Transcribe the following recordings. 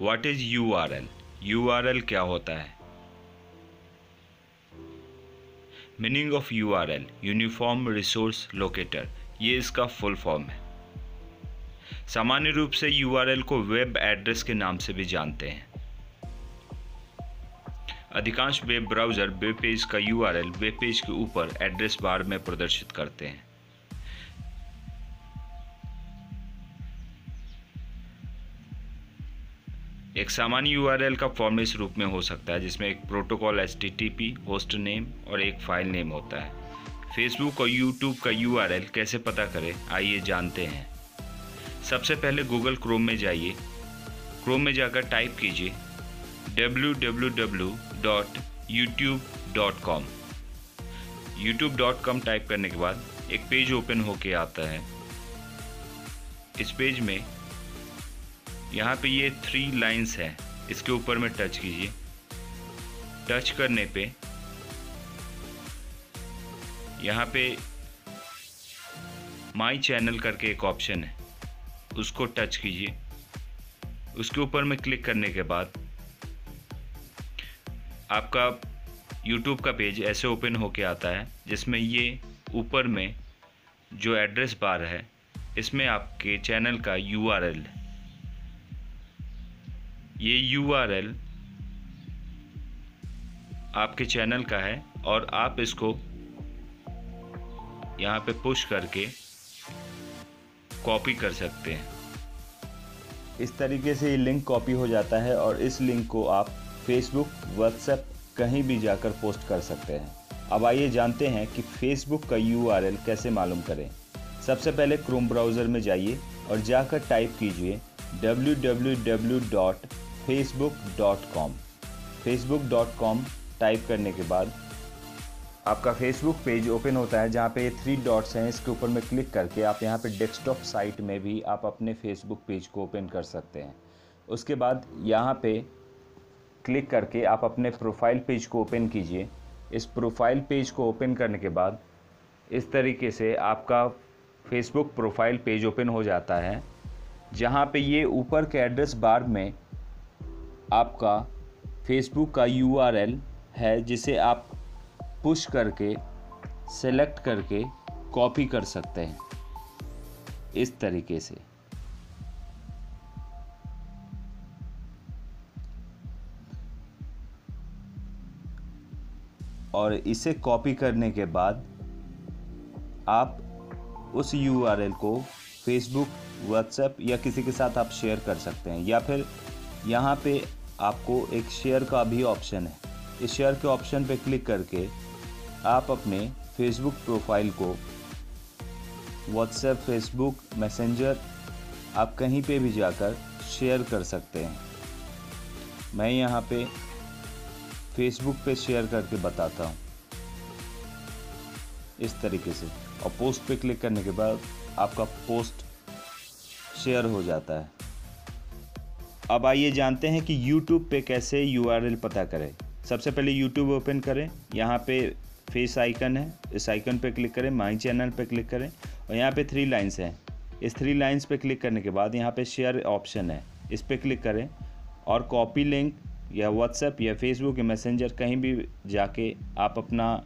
What is U R L U R L क्या होता है? Meaning of U R L uniform resource locator ये इसका full form है। सामान्य रूप से यू आर एल को वेब एड्रेस के नाम से भी जानते हैं। अधिकांश वेब ब्राउज़र वेब पेज का U R L web page के ऊपर एड्रेस बार में प्रदर्शित करते हैं। एक सामान्य यूआरएल का फॉर्म इस रूप में हो सकता है, जिसमें एक प्रोटोकॉल एस होस्ट नेम और एक फ़ाइल नेम होता है। फेसबुक और यूट्यूब का यूआरएल कैसे पता करें? आइए जानते हैं। सबसे पहले गूगल क्रोम में जाइए। क्रोम में जाकर टाइप कीजिए www.youtube.com youtube.com टाइप करने के बाद एक पेज ओपन होके आता है। इस पेज में यहाँ पे ये थ्री लाइंस है। इसके ऊपर में टच कीजिए। टच करने पे यहाँ पे माई चैनल करके एक ऑप्शन है। उसको टच कीजिए। उसके ऊपर में क्लिक करने के बाद आपका यूट्यूब का पेज ऐसे ओपन होके आता है, जिसमें ये ऊपर में जो एड्रेस बार है, इसमें आपके चैनल का यू आर एल ये एल आपके चैनल का है और आप इसको यहाँ पे पुश करके कॉपी कर सकते हैं। इस तरीके से ये लिंक कॉपी हो जाता है और इस लिंक को आप फेसबुक व्हाट्सएप कहीं भी जाकर पोस्ट कर सकते हैं। अब आइए जानते हैं कि फेसबुक का यूआरएल कैसे मालूम करें। सबसे पहले क्रोम ब्राउज़र में जाइए और जाकर टाइप कीजिए www.facebook.com facebook.com टाइप करने के बाद आपका फेसबुक पेज ओपन होता है, जहाँ पे ये थ्री डॉट्स हैं। इसके ऊपर में क्लिक करके आप यहाँ पे डेस्कटॉप साइट में भी आप अपने फेसबुक पेज को ओपन कर सकते हैं। उसके बाद यहाँ पे क्लिक करके आप अपने प्रोफ़ाइल पेज को ओपन कीजिए। इस प्रोफ़ाइल पेज को ओपन करने के बाद इस तरीके से आपका फेसबुक प्रोफ़ाइल पेज ओपन हो जाता है, जहाँ पे ये ऊपर के एड्रेस बार में आपका फेसबुक का यूआरएल है, जिसे आप पुश करके सेलेक्ट करके कॉपी कर सकते हैं। इस तरीके से। और इसे कॉपी करने के बाद आप उस यूआरएल को फेसबुक व्हाट्सएप या किसी के साथ आप शेयर कर सकते हैं, या फिर यहाँ पे आपको एक शेयर का भी ऑप्शन है। इस शेयर के ऑप्शन पर क्लिक करके आप अपने फेसबुक प्रोफ़ाइल को व्हाट्सएप फेसबुक मैसेंजर आप कहीं पे भी जाकर शेयर कर सकते हैं। मैं यहाँ पे फेसबुक पे शेयर करके बताता हूँ। इस तरीके से। और पोस्ट पे क्लिक करने के बाद आपका पोस्ट शेयर हो जाता है। अब आइए जानते हैं कि YouTube पे कैसे URL पता करें। सबसे पहले YouTube ओपन करें। यहाँ पे फेस आइकन है। इस आइकन पे क्लिक करें। माई चैनल पे क्लिक करें। और यहाँ पे थ्री लाइंस हैं। इस थ्री लाइंस पे क्लिक करने के बाद यहाँ पे शेयर ऑप्शन है। इस पर क्लिक करें। और कॉपी लिंक या व्हाट्सएप या फेसबुक या मैसेंजर कहीं भी जाके आप अपना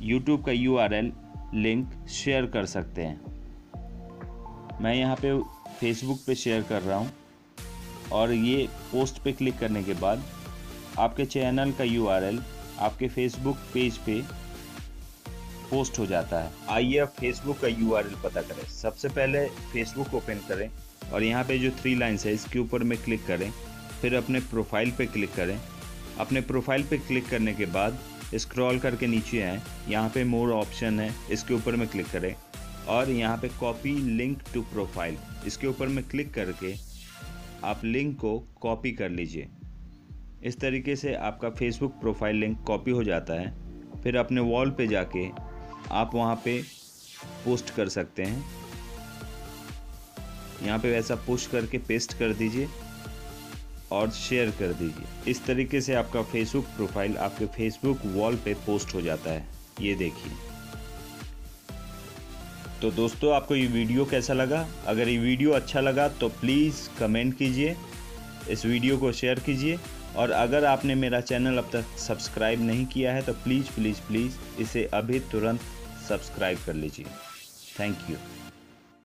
यूट्यूब का URL लिंक शेयर कर सकते हैं। मैं यहाँ पे फेसबुक पे शेयर कर रहा हूँ। और ये पोस्ट पे क्लिक करने के बाद आपके चैनल का यूआरएल आपके फेसबुक पेज पे पोस्ट हो जाता है। आइए अब फेसबुक का यूआरएल पता करें। सबसे पहले फेसबुक ओपन करें और यहाँ पे जो थ्री लाइन्स है, इसके ऊपर में क्लिक करें, फिर अपने प्रोफ़ाइल पे क्लिक करें। अपने प्रोफ़ाइल पे क्लिक करने के बाद स्क्रॉल करके नीचे आए। यहाँ पे मोर ऑप्शन है, इसके ऊपर में क्लिक करें और यहाँ पे कॉपी लिंक टू प्रोफ़ाइल इसके ऊपर में क्लिक करके आप लिंक को कॉपी कर लीजिए। इस तरीके से आपका फेसबुक प्रोफ़ाइल लिंक कॉपी हो जाता है। फिर अपने वॉल पे जाके आप वहाँ पे पोस्ट कर सकते हैं। यहाँ पे वैसा पोस्ट करके पेस्ट कर दीजिए और शेयर कर दीजिए। इस तरीके से आपका फेसबुक प्रोफ़ाइल आपके फेसबुक वॉल पे पोस्ट हो जाता है। ये देखिए। तो दोस्तों, आपको ये वीडियो कैसा लगा? अगर ये वीडियो अच्छा लगा तो प्लीज़ कमेंट कीजिए, इस वीडियो को शेयर कीजिए। और अगर आपने मेरा चैनल अब तक सब्सक्राइब नहीं किया है तो प्लीज़ प्लीज़ प्लीज़ इसे अभी तुरंत सब्सक्राइब कर लीजिए। Thank you